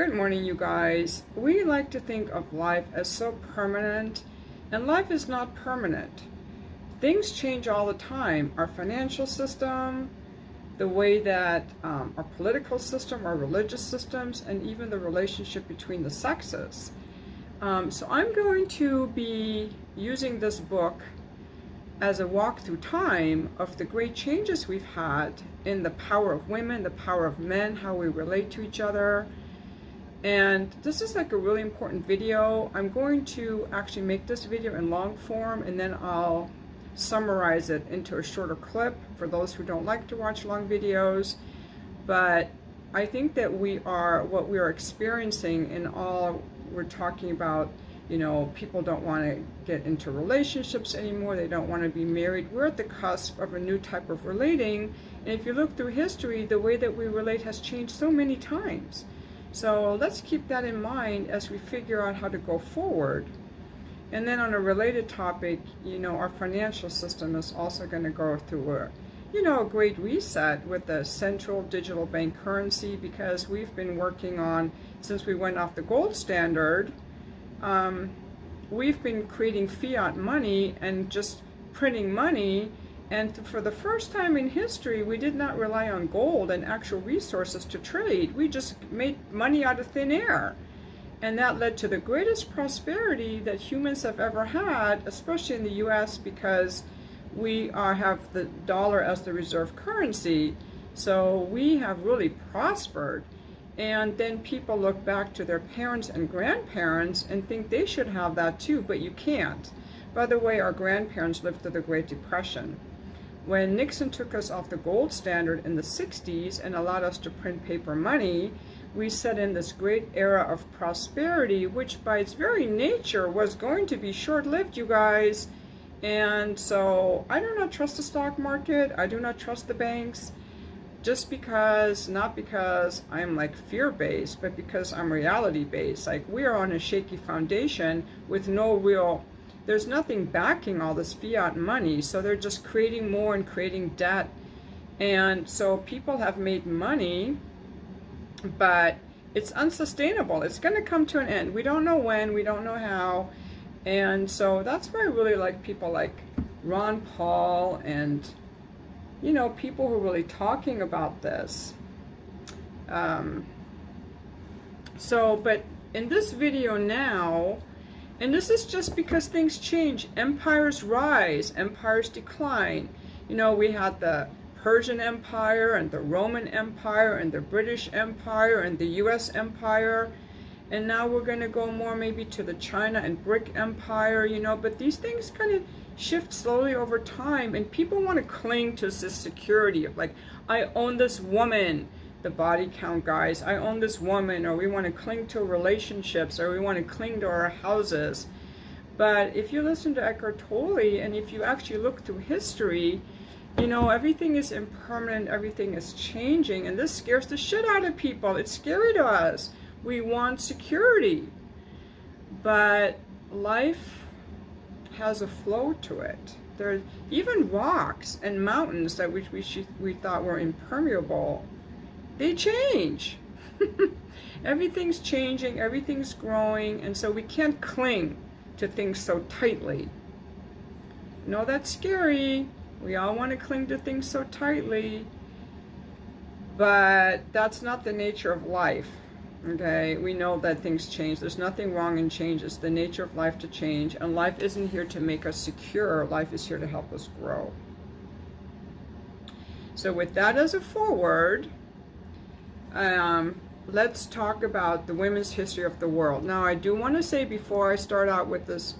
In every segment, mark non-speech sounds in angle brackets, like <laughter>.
Good morning, you guys. We like to think of life as so permanent, and life is not permanent. Things change all the time. Our financial system, the way that um, our political system, our religious systems, and even the relationship between the sexes. Um, so I'm going to be using this book as a walk through time of the great changes we've had in the power of women, the power of men, how we relate to each other. And this is like a really important video. I'm going to actually make this video in long form and then I'll summarize it into a shorter clip for those who don't like to watch long videos. But I think that we are, what we are experiencing in all we're talking about you know, people don't want to get into relationships anymore. They don't want to be married. We're at the cusp of a new type of relating. And if you look through history, the way that we relate has changed so many times. So let's keep that in mind as we figure out how to go forward. And then on a related topic, you know, our financial system is also going to go through a, you know, a great reset with the central digital bank currency because we've been working on, since we went off the gold standard, um, we've been creating fiat money and just printing money. And for the first time in history, we did not rely on gold and actual resources to trade. We just made money out of thin air. And that led to the greatest prosperity that humans have ever had, especially in the US, because we are, have the dollar as the reserve currency. So we have really prospered. And then people look back to their parents and grandparents and think they should have that too, but you can't. By the way, our grandparents lived through the Great Depression. When Nixon took us off the gold standard in the 60s and allowed us to print paper money, we set in this great era of prosperity, which by its very nature was going to be short-lived, you guys. And so I do not trust the stock market. I do not trust the banks just because, not because I'm like fear-based, but because I'm reality-based. Like we are on a shaky foundation with no real, there's nothing backing all this fiat money. So they're just creating more and creating debt. And so people have made money, but it's unsustainable. It's going to come to an end. We don't know when, we don't know how. And so that's why I really like people like Ron Paul and you know, people who are really talking about this. Um, so, but in this video now, and this is just because things change. Empires rise, empires decline. You know, we had the Persian Empire and the Roman Empire and the British Empire and the U.S. Empire. And now we're going to go more maybe to the China and Brick Empire, you know, but these things kind of shift slowly over time and people want to cling to this security of like i own this woman the body count guys. I own this woman or we want to cling to relationships or we want to cling to our houses. But if you listen to eckhart tolle and if you actually look through history you know everything is impermanent everything is changing and this scares the shit out of people. It's scary to us. We want security. But life has a flow to it. There, are even rocks and mountains that we, we, we thought were impermeable, they change. <laughs> everything's changing, everything's growing, and so we can't cling to things so tightly. No, that's scary. We all want to cling to things so tightly, but that's not the nature of life. Okay, we know that things change. There's nothing wrong in change. It's the nature of life to change. And life isn't here to make us secure. Life is here to help us grow. So with that as a forward, um, let's talk about the women's history of the world. Now, I do want to say before I start out with this,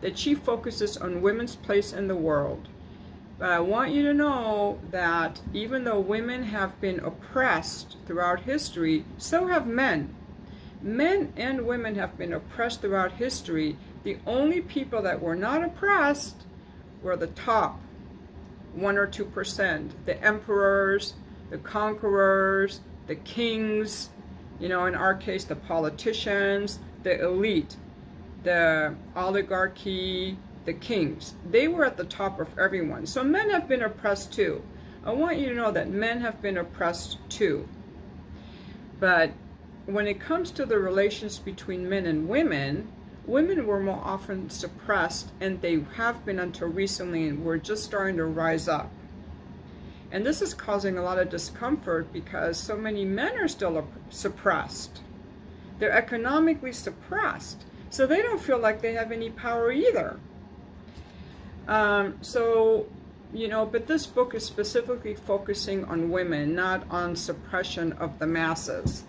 that she focuses on women's place in the world. But I want you to know that even though women have been oppressed throughout history, so have men. Men and women have been oppressed throughout history. The only people that were not oppressed were the top 1 or 2%. The emperors, the conquerors, the kings, you know, in our case, the politicians, the elite, the oligarchy, the kings. They were at the top of everyone. So men have been oppressed too. I want you to know that men have been oppressed too. But when it comes to the relations between men and women, women were more often suppressed, and they have been until recently, and we're just starting to rise up. And this is causing a lot of discomfort because so many men are still suppressed. They're economically suppressed, so they don't feel like they have any power either. Um, so, you know, but this book is specifically focusing on women, not on suppression of the masses.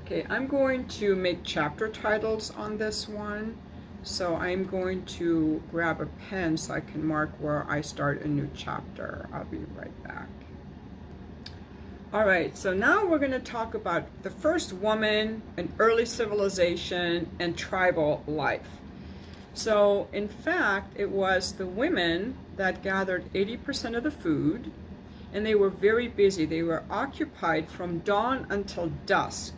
Okay, I'm going to make chapter titles on this one. So I'm going to grab a pen so I can mark where I start a new chapter. I'll be right back. All right, so now we're going to talk about the first woman in early civilization and tribal life. So, in fact, it was the women that gathered 80% of the food, and they were very busy. They were occupied from dawn until dusk.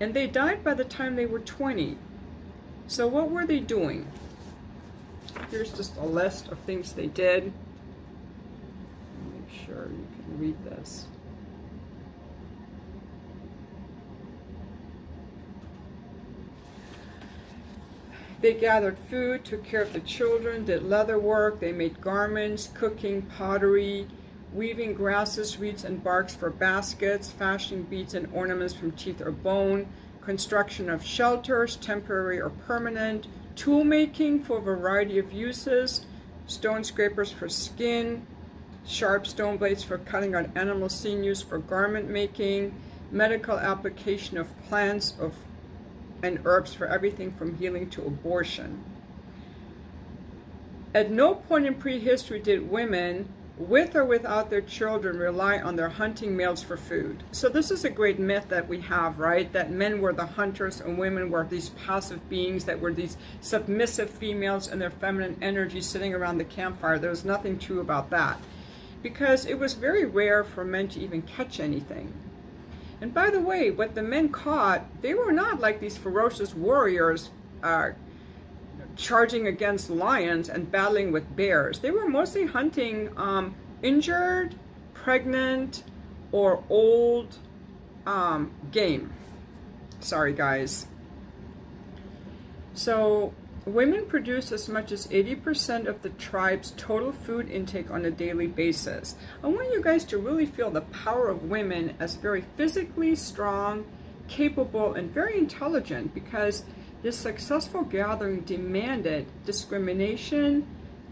And they died by the time they were 20. So what were they doing? Here's just a list of things they did. Make sure you can read this. They gathered food, took care of the children, did leather work, they made garments, cooking, pottery, weaving grasses, reeds, and barks for baskets, fashioning beads and ornaments from teeth or bone, construction of shelters, temporary or permanent, tool making for a variety of uses, stone scrapers for skin, sharp stone blades for cutting out animal sinews for garment making, medical application of plants of and herbs for everything from healing to abortion. At no point in prehistory did women with or without their children, rely on their hunting males for food. So this is a great myth that we have, right? That men were the hunters and women were these passive beings that were these submissive females and their feminine energy sitting around the campfire. There was nothing true about that because it was very rare for men to even catch anything. And by the way, what the men caught, they were not like these ferocious warriors uh, charging against lions and battling with bears. They were mostly hunting um, injured, pregnant, or old um, game. Sorry, guys. So, women produce as much as 80% of the tribe's total food intake on a daily basis. I want you guys to really feel the power of women as very physically strong, capable, and very intelligent because this successful gathering demanded discrimination,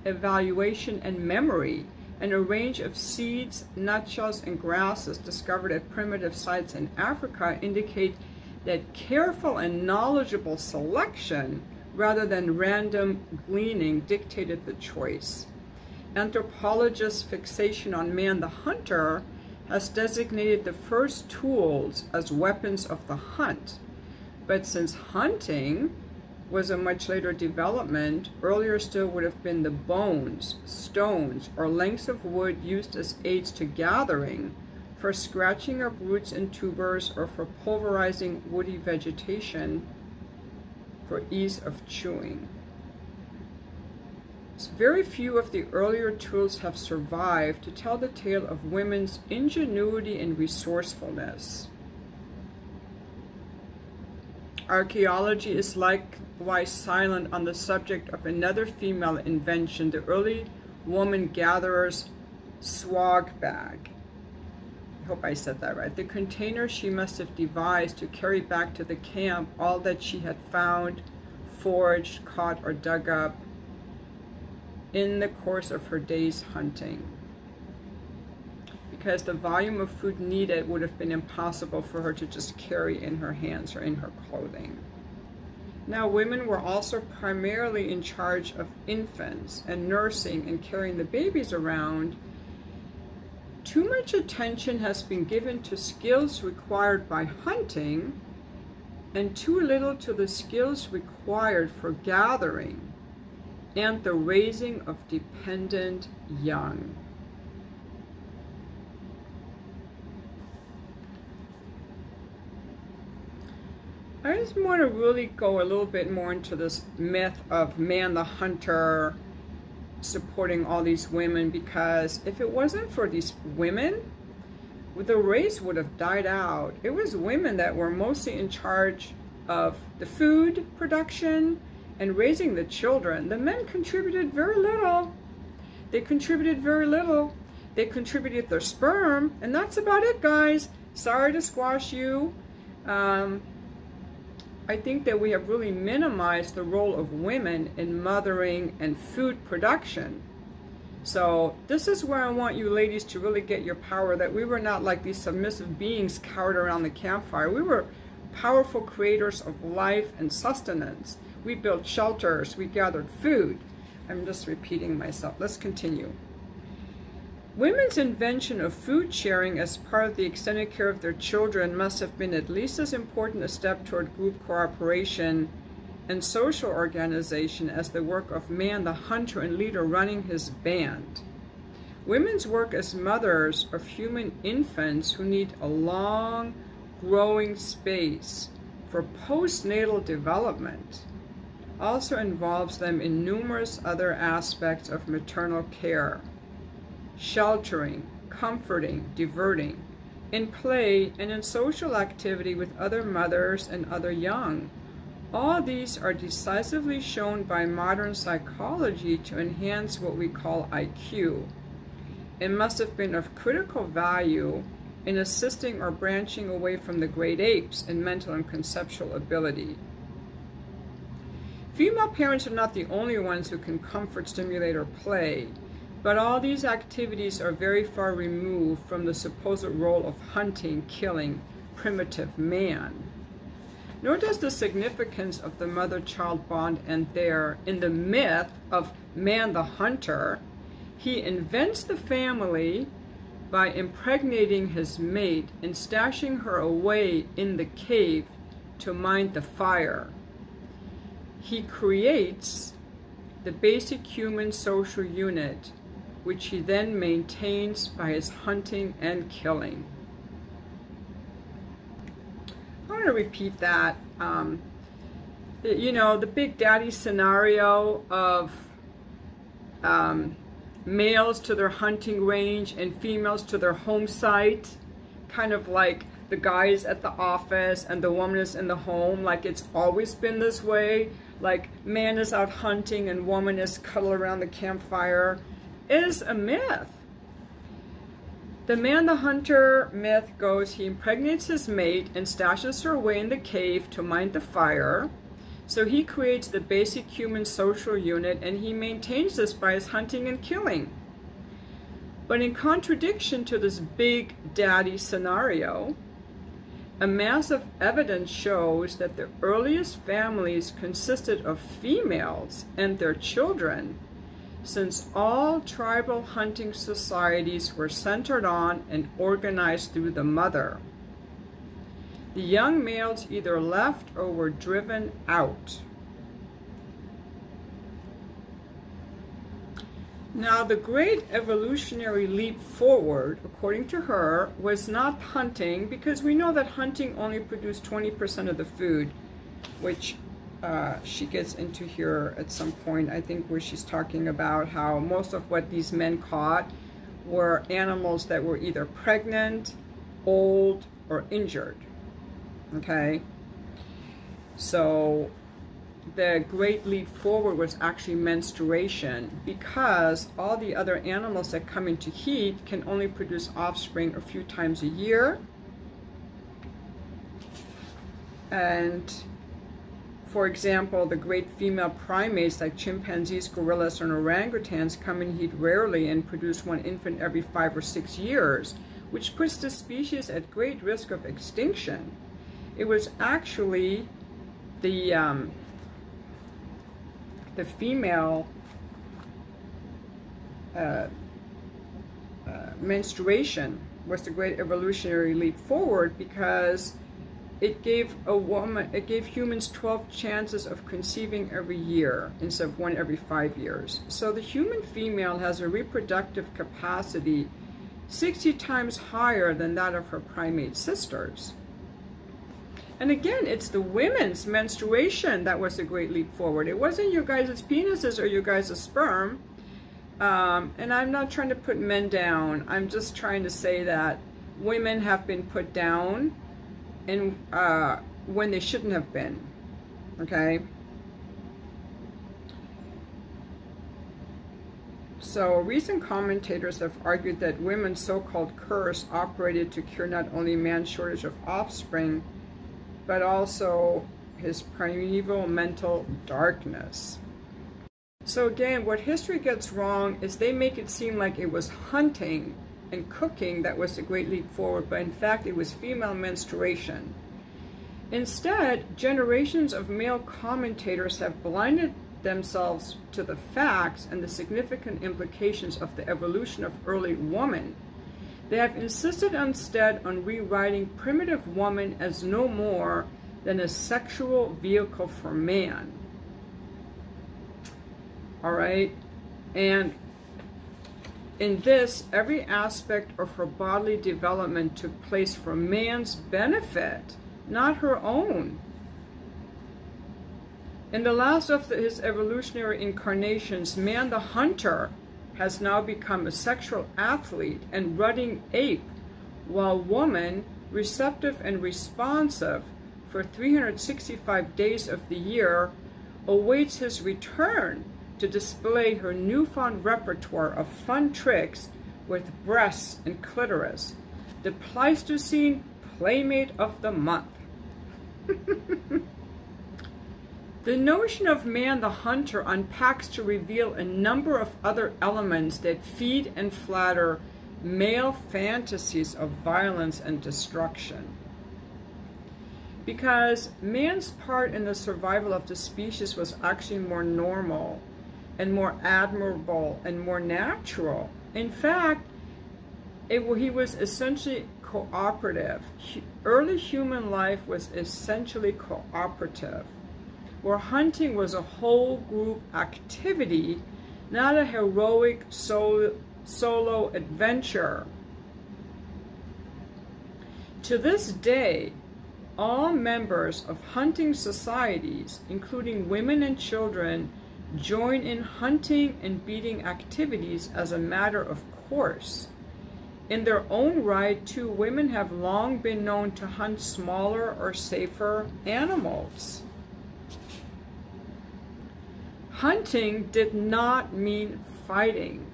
evaluation, and memory, and a range of seeds, nutshells, and grasses discovered at primitive sites in Africa indicate that careful and knowledgeable selection rather than random gleaning dictated the choice. Anthropologists' fixation on man the hunter has designated the first tools as weapons of the hunt but since hunting was a much later development, earlier still would have been the bones, stones, or lengths of wood used as aids to gathering, for scratching up roots and tubers, or for pulverizing woody vegetation for ease of chewing. Very few of the earlier tools have survived to tell the tale of women's ingenuity and resourcefulness. Archaeology is likewise silent on the subject of another female invention, the early woman gatherer's swag bag. I hope I said that right. The container she must have devised to carry back to the camp all that she had found, foraged, caught, or dug up in the course of her day's hunting because the volume of food needed would have been impossible for her to just carry in her hands or in her clothing. Now, women were also primarily in charge of infants and nursing and carrying the babies around. Too much attention has been given to skills required by hunting and too little to the skills required for gathering and the raising of dependent young. Just want to really go a little bit more into this myth of man the hunter supporting all these women because if it wasn't for these women, the race would have died out. It was women that were mostly in charge of the food production and raising the children. The men contributed very little. They contributed very little. They contributed their sperm, and that's about it, guys. Sorry to squash you. Um, I think that we have really minimized the role of women in mothering and food production. So this is where I want you ladies to really get your power, that we were not like these submissive beings cowered around the campfire. We were powerful creators of life and sustenance. We built shelters, we gathered food. I'm just repeating myself. Let's continue. Women's invention of food sharing as part of the extended care of their children must have been at least as important a step toward group cooperation and social organization as the work of man, the hunter and leader running his band. Women's work as mothers of human infants who need a long, growing space for postnatal development also involves them in numerous other aspects of maternal care sheltering, comforting, diverting, in play, and in social activity with other mothers and other young all these are decisively shown by modern psychology to enhance what we call IQ. It must have been of critical value in assisting or branching away from the great apes in mental and conceptual ability. Female parents are not the only ones who can comfort, stimulate, or play, but all these activities are very far removed from the supposed role of hunting, killing, primitive man. Nor does the significance of the mother-child bond end there. In the myth of man the hunter, he invents the family by impregnating his mate and stashing her away in the cave to mind the fire. He creates the basic human social unit, which he then maintains by his hunting and killing. I want to repeat that. Um, you know, the big daddy scenario of um, males to their hunting range and females to their home site, kind of like the guys at the office and the woman is in the home, like it's always been this way, like man is out hunting and woman is cuddled around the campfire, is a myth. The man the hunter myth goes he impregnates his mate and stashes her away in the cave to mind the fire. So he creates the basic human social unit and he maintains this by his hunting and killing. But in contradiction to this big daddy scenario, a mass of evidence shows that the earliest families consisted of females and their children since all tribal hunting societies were centered on and organized through the mother. The young males either left or were driven out. Now, the great evolutionary leap forward, according to her, was not hunting, because we know that hunting only produced 20% of the food, which uh, she gets into here at some point, I think, where she's talking about how most of what these men caught were animals that were either pregnant, old, or injured. Okay? So the great leap forward was actually menstruation because all the other animals that come into heat can only produce offspring a few times a year. And for example, the great female primates like chimpanzees, gorillas, and orangutans come in heat rarely and produce one infant every five or six years, which puts the species at great risk of extinction. It was actually the, um, the female uh, uh, menstruation was the great evolutionary leap forward because it gave a woman, it gave humans 12 chances of conceiving every year instead of one every five years. So the human female has a reproductive capacity 60 times higher than that of her primate sisters. And again, it's the women's menstruation that was a great leap forward. It wasn't your guys' penises or your guys' sperm. Um, and I'm not trying to put men down. I'm just trying to say that women have been put down and uh, when they shouldn't have been. Okay? So, recent commentators have argued that women's so called curse operated to cure not only man's shortage of offspring, but also his primeval mental darkness. So, again, what history gets wrong is they make it seem like it was hunting and cooking that was the great leap forward, but in fact, it was female menstruation. Instead, generations of male commentators have blinded themselves to the facts and the significant implications of the evolution of early woman. They have insisted instead on rewriting primitive woman as no more than a sexual vehicle for man. All right? And in this, every aspect of her bodily development took place for man's benefit, not her own. In the last of his evolutionary incarnations, man the hunter has now become a sexual athlete and rutting ape, while woman, receptive and responsive for 365 days of the year, awaits his return to display her newfound repertoire of fun tricks with breasts and clitoris, the Pleistocene Playmate of the Month. <laughs> The notion of man the hunter unpacks to reveal a number of other elements that feed and flatter male fantasies of violence and destruction. Because man's part in the survival of the species was actually more normal and more admirable and more natural. In fact, it, he was essentially cooperative. Early human life was essentially cooperative where hunting was a whole group activity, not a heroic solo, solo adventure. To this day, all members of hunting societies, including women and children, join in hunting and beating activities as a matter of course. In their own right, too, women have long been known to hunt smaller or safer animals. Hunting did not mean fighting.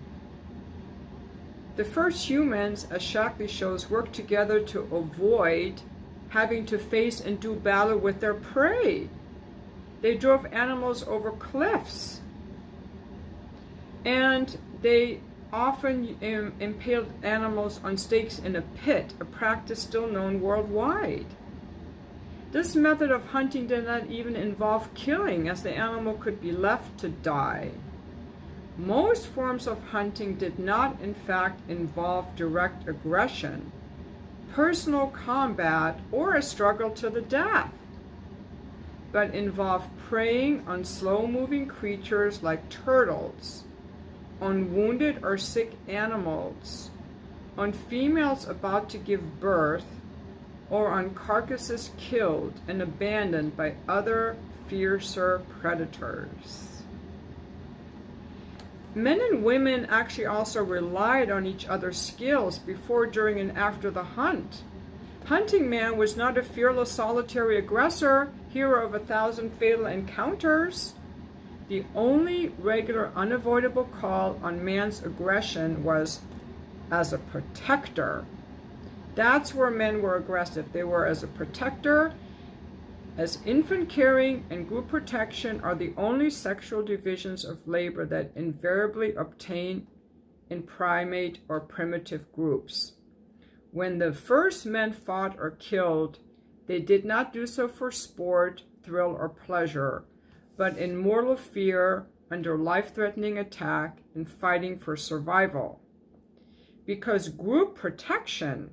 The first humans, as Shakti shows, worked together to avoid having to face and do battle with their prey. They drove animals over cliffs. And they often impaled animals on stakes in a pit, a practice still known worldwide. This method of hunting did not even involve killing, as the animal could be left to die. Most forms of hunting did not, in fact, involve direct aggression, personal combat, or a struggle to the death, but involve preying on slow-moving creatures like turtles, on wounded or sick animals, on females about to give birth, or on carcasses killed and abandoned by other fiercer predators. Men and women actually also relied on each other's skills before, during, and after the hunt. Hunting Man was not a fearless solitary aggressor, hero of a thousand fatal encounters. The only regular unavoidable call on man's aggression was as a protector that's where men were aggressive. They were as a protector, as infant carrying and group protection are the only sexual divisions of labor that invariably obtain in primate or primitive groups. When the first men fought or killed, they did not do so for sport, thrill, or pleasure, but in mortal fear, under life-threatening attack, and fighting for survival. Because group protection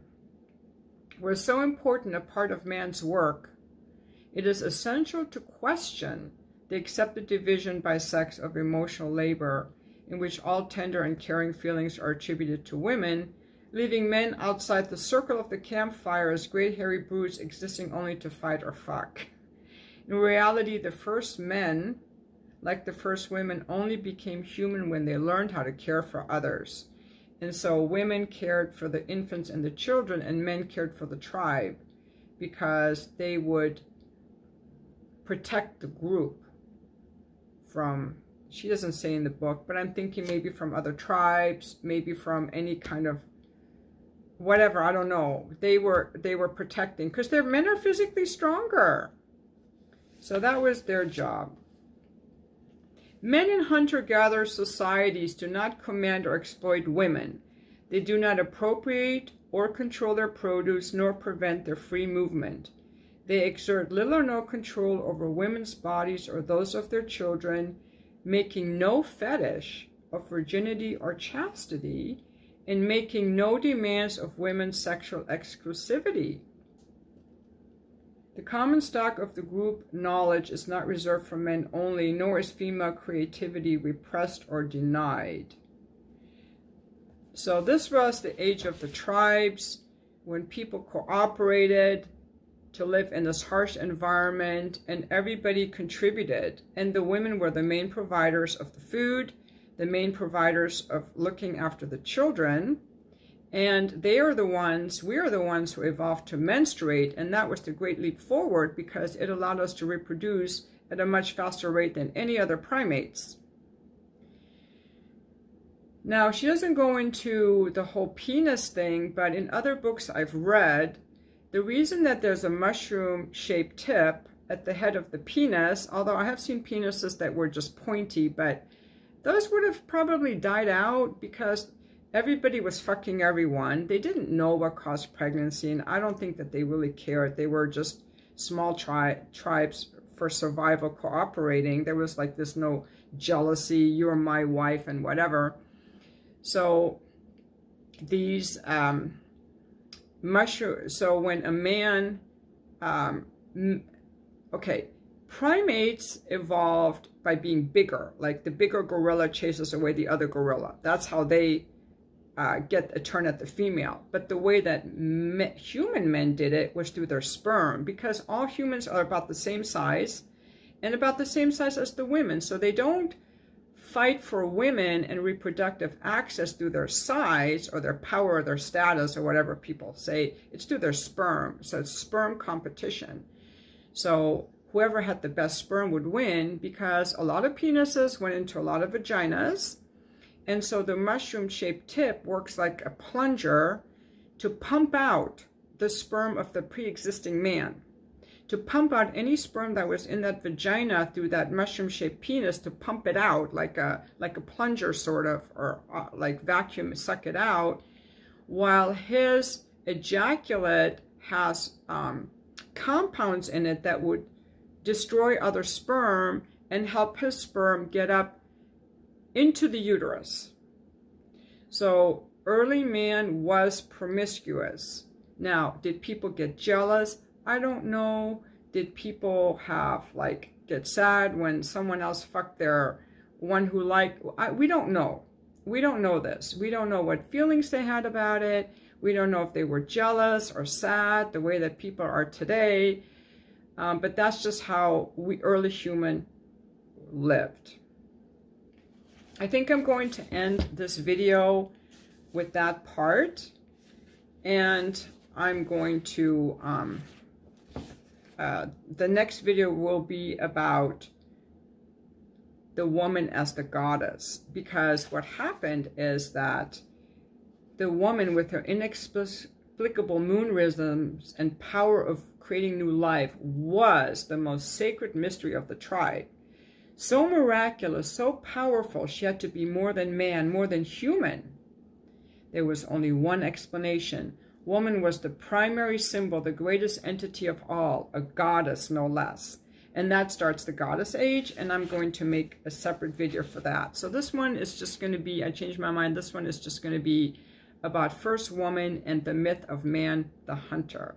was so important a part of man's work, it is essential to question the accepted division by sex of emotional labor, in which all tender and caring feelings are attributed to women, leaving men outside the circle of the campfire as great hairy brutes existing only to fight or fuck. In reality, the first men, like the first women, only became human when they learned how to care for others. And so women cared for the infants and the children, and men cared for the tribe because they would protect the group from, she doesn't say in the book, but I'm thinking maybe from other tribes, maybe from any kind of whatever, I don't know. They were they were protecting because their men are physically stronger. So that was their job. Men in hunter-gatherer societies do not command or exploit women. They do not appropriate or control their produce nor prevent their free movement. They exert little or no control over women's bodies or those of their children, making no fetish of virginity or chastity, and making no demands of women's sexual exclusivity. The common stock of the group knowledge is not reserved for men only, nor is female creativity repressed or denied. So this was the age of the tribes, when people cooperated to live in this harsh environment and everybody contributed. And the women were the main providers of the food, the main providers of looking after the children, and they are the ones, we are the ones who evolved to menstruate, and that was the great leap forward because it allowed us to reproduce at a much faster rate than any other primates. Now, she doesn't go into the whole penis thing, but in other books I've read, the reason that there's a mushroom-shaped tip at the head of the penis, although I have seen penises that were just pointy, but those would have probably died out because everybody was fucking everyone. They didn't know what caused pregnancy, and I don't think that they really cared. They were just small tri tribes for survival cooperating. There was like this no jealousy, you're my wife and whatever. So these um, mushroom, so when a man, um, okay, primates evolved by being bigger, like the bigger gorilla chases away the other gorilla. That's how they uh, get a turn at the female. But the way that me human men did it was through their sperm because all humans are about the same size and about the same size as the women. So they don't fight for women and reproductive access through their size or their power or their status or whatever people say. It's through their sperm. So it's sperm competition. So whoever had the best sperm would win because a lot of penises went into a lot of vaginas and so the mushroom-shaped tip works like a plunger to pump out the sperm of the pre-existing man. To pump out any sperm that was in that vagina through that mushroom-shaped penis to pump it out like a like a plunger sort of, or uh, like vacuum suck it out, while his ejaculate has um, compounds in it that would destroy other sperm and help his sperm get up into the uterus. So early man was promiscuous. Now, did people get jealous? I don't know. Did people have, like, get sad when someone else fucked their one who liked? I, we don't know. We don't know this. We don't know what feelings they had about it. We don't know if they were jealous or sad the way that people are today. Um, but that's just how we early human lived. I think I'm going to end this video with that part. And I'm going to, um, uh, the next video will be about the woman as the goddess. Because what happened is that the woman with her inexplicable moon rhythms and power of creating new life was the most sacred mystery of the tribe. So miraculous, so powerful, she had to be more than man, more than human. There was only one explanation. Woman was the primary symbol, the greatest entity of all, a goddess no less. And that starts the goddess age, and I'm going to make a separate video for that. So this one is just going to be, I changed my mind, this one is just going to be about first woman and the myth of man the hunter.